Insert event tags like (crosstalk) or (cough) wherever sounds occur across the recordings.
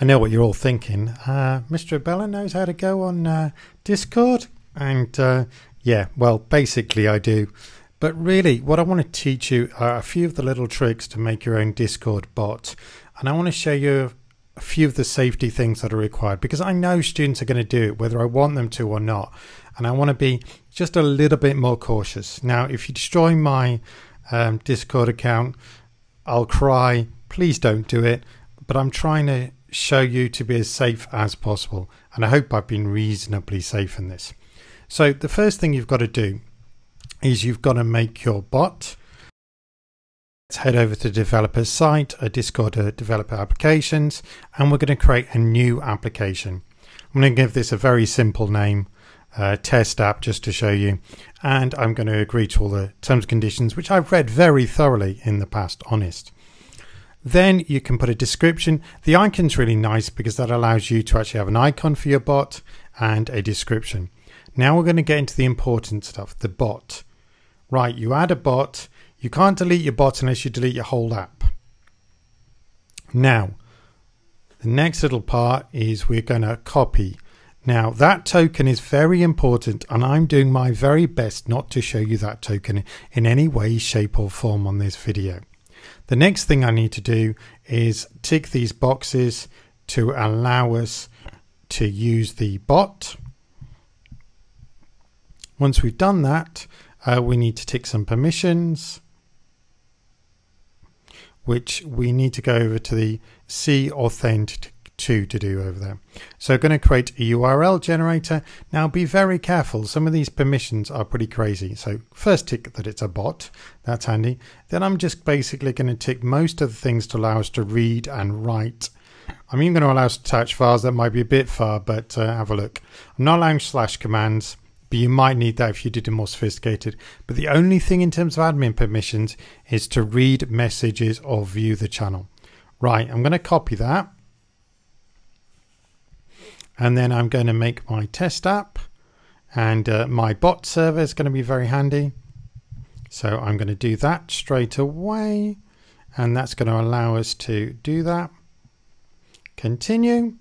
I know what you're all thinking. Uh, Mr. Abela knows how to go on uh, Discord? And uh, yeah, well, basically I do. But really, what I want to teach you are a few of the little tricks to make your own Discord bot. And I want to show you a few of the safety things that are required because I know students are going to do it, whether I want them to or not. And I want to be just a little bit more cautious. Now, if you destroy my um, Discord account, I'll cry. Please don't do it. But I'm trying to show you to be as safe as possible. And I hope I've been reasonably safe in this. So the first thing you've got to do is you've got to make your bot. Let's head over to the developer's site, a Discord a developer applications, and we're going to create a new application. I'm going to give this a very simple name, uh, test app, just to show you. And I'm going to agree to all the terms and conditions, which I've read very thoroughly in the past, honest. Then you can put a description. The icon's really nice because that allows you to actually have an icon for your bot and a description. Now we're going to get into the important stuff, the bot. Right, you add a bot. You can't delete your bot unless you delete your whole app. Now, the next little part is we're going to copy. Now, that token is very important, and I'm doing my very best not to show you that token in any way, shape, or form on this video. The next thing I need to do is tick these boxes to allow us to use the bot. Once we've done that, uh, we need to tick some permissions, which we need to go over to the C Authent 2 to do over there. So I'm going to create a URL generator. Now be very careful. Some of these permissions are pretty crazy. So first tick that it's a bot. That's handy. Then I'm just basically going to tick most of the things to allow us to read and write. I'm even going to allow us to attach files. That might be a bit far, but uh, have a look. I'm not allowing slash commands but you might need that if you did it more sophisticated. But the only thing in terms of admin permissions is to read messages or view the channel. Right, I'm going to copy that. And then I'm going to make my test app. And uh, my bot server is going to be very handy. So I'm going to do that straight away. And that's going to allow us to do that. Continue.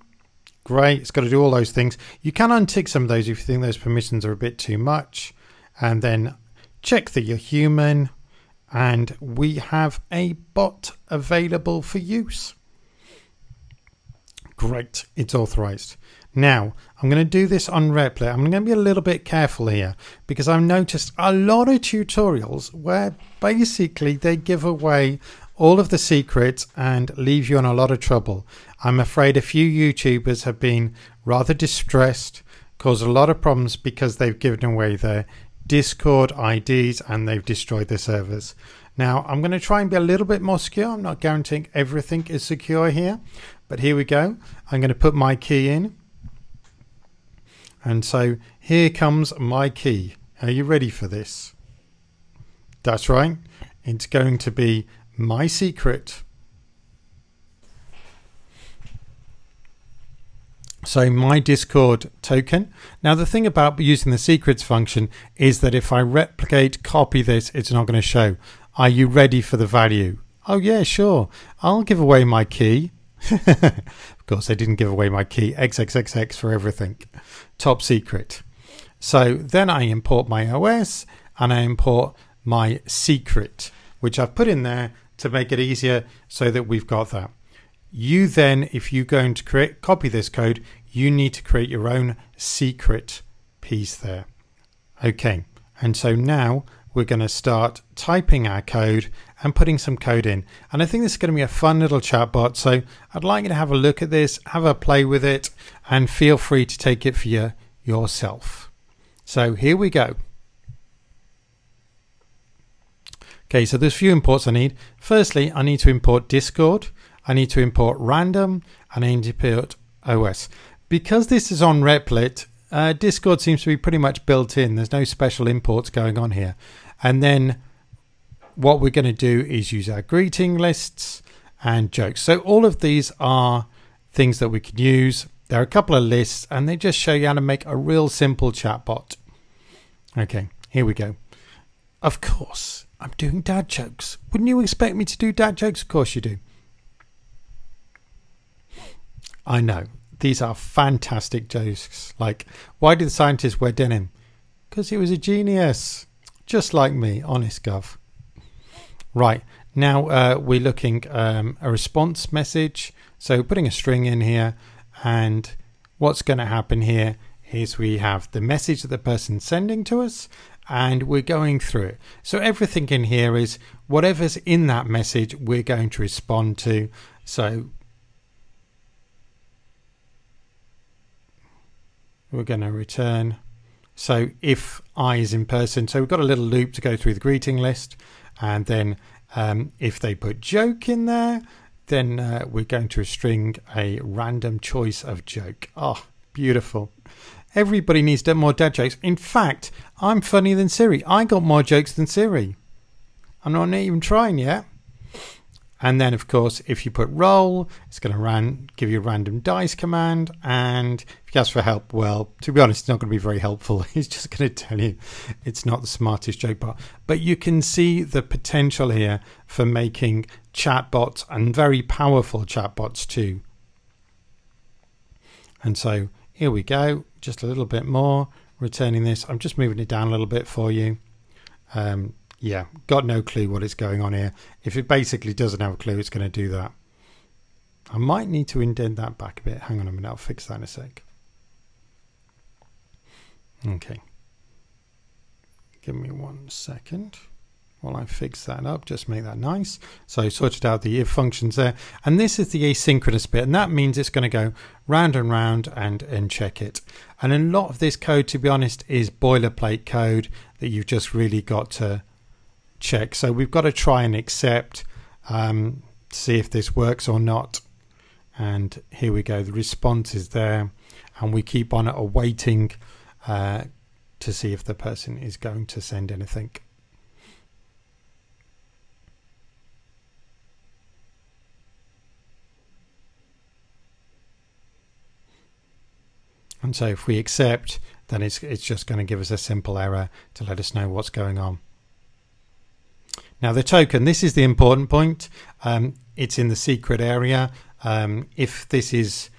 Great, it's got to do all those things. You can untick some of those if you think those permissions are a bit too much. And then check that you're human. And we have a bot available for use. Great, it's authorized. Now, I'm going to do this on Replit. I'm going to be a little bit careful here because I've noticed a lot of tutorials where basically they give away all of the secrets and leave you in a lot of trouble. I'm afraid a few YouTubers have been rather distressed, caused a lot of problems because they've given away their Discord IDs and they've destroyed their servers. Now, I'm going to try and be a little bit more secure. I'm not guaranteeing everything is secure here, but here we go. I'm going to put my key in. And so here comes my key. Are you ready for this? That's right. It's going to be my secret So my Discord token. Now the thing about using the secrets function is that if I replicate, copy this, it's not going to show. Are you ready for the value? Oh yeah, sure. I'll give away my key. (laughs) of course, they didn't give away my key. XXXX for everything. Top secret. So then I import my OS and I import my secret, which I've put in there to make it easier so that we've got that. You then, if you're going to create, copy this code, you need to create your own secret piece there. Okay, and so now we're going to start typing our code and putting some code in. And I think this is going to be a fun little chatbot. So I'd like you to have a look at this, have a play with it, and feel free to take it for your, yourself. So here we go. Okay, so there's a few imports I need. Firstly, I need to import Discord. I need to import random and I need to import OS. Because this is on Replit, uh, Discord seems to be pretty much built in. There's no special imports going on here. And then what we're going to do is use our greeting lists and jokes. So all of these are things that we can use. There are a couple of lists and they just show you how to make a real simple chatbot. Okay, here we go. Of course, I'm doing dad jokes. Wouldn't you expect me to do dad jokes? Of course you do. I know. These are fantastic jokes. Like, why did the scientist wear denim? Because he was a genius. Just like me, honest gov. Right, now uh, we're looking um, a response message. So putting a string in here and what's going to happen here is we have the message that the person's sending to us and we're going through it. So everything in here is whatever's in that message we're going to respond to. So we're going to return. So if I is in person, so we've got a little loop to go through the greeting list, and then um, if they put joke in there, then uh, we're going to string a random choice of joke. Oh, beautiful. Everybody needs to more dad jokes. In fact, I'm funnier than Siri. I got more jokes than Siri. I'm not even trying yet. And then, of course, if you put roll, it's going to ran, give you a random dice command. And if you ask for help, well, to be honest, it's not going to be very helpful. (laughs) It's just going to tell you it's not the smartest joke bot. But you can see the potential here for making chatbots and very powerful chatbots too. And so here we go, just a little bit more, returning this. I'm just moving it down a little bit for you. Um, yeah, got no clue what it's going on here. If it basically doesn't have a clue, it's going to do that. I might need to indent that back a bit. Hang on a minute, I'll fix that in a sec. Okay. Give me one second while I fix that up, just make that nice. So I sorted out the if functions there. And this is the asynchronous bit, and that means it's going to go round and round and, and check it. And a lot of this code, to be honest, is boilerplate code that you've just really got to check. So we've got to try and except, um, see if this works or not. And here we go. The response is there, and we keep on awaiting uh, to see if the person is going to send anything. And so if we except, then it's, it's just going to give us a simple error to let us know what's going on. Now the token, this is the important point. Um, it's in the secret area. Um, if this is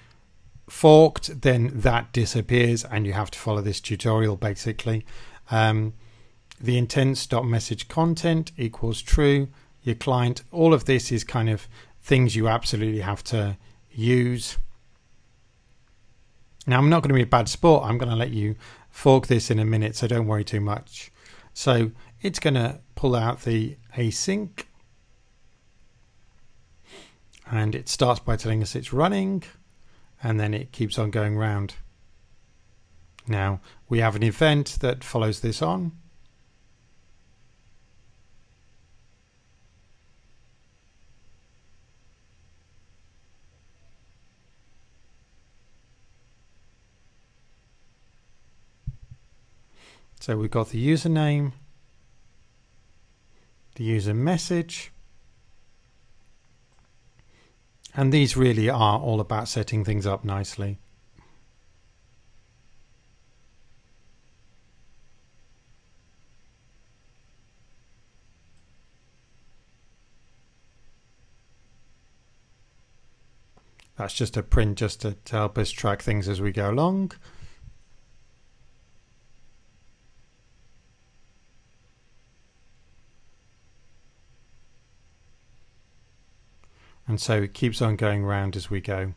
forked, then that disappears and you have to follow this tutorial basically. Um, the intents.message content equals true. Your client, all of this is kind of things you absolutely have to use. Now I'm not going to be a bad sport. I'm going to let you fork this in a minute, so don't worry too much. So it's going to pull out the async and it starts by telling us it's running and then it keeps on going round. Now we have an event that follows this on. So we've got the username the user message. And these really are all about setting things up nicely. That's just a print just to, help us track things as we go along. And so it keeps on going round as we go.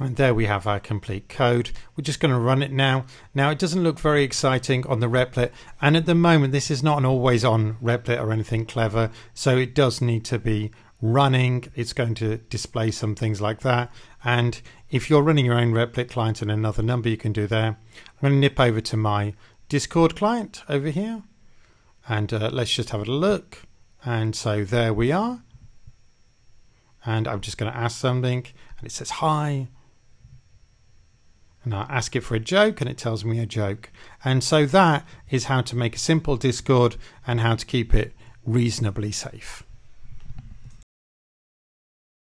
And there we have our complete code. We're just going to run it now. Now it doesn't look very exciting on the Replit and at the moment this is not an always on Replit or anything clever so it does need to be running. It's going to display some things like that and if you're running your own Replit client and another number you can do there. I'm going to nip over to my Discord client over here and uh, let's just have a look and so there we are and I'm just going to ask something and it says hi and I ask it for a joke and it tells me a joke. And so that is how to make a simple Discord and how to keep it reasonably safe.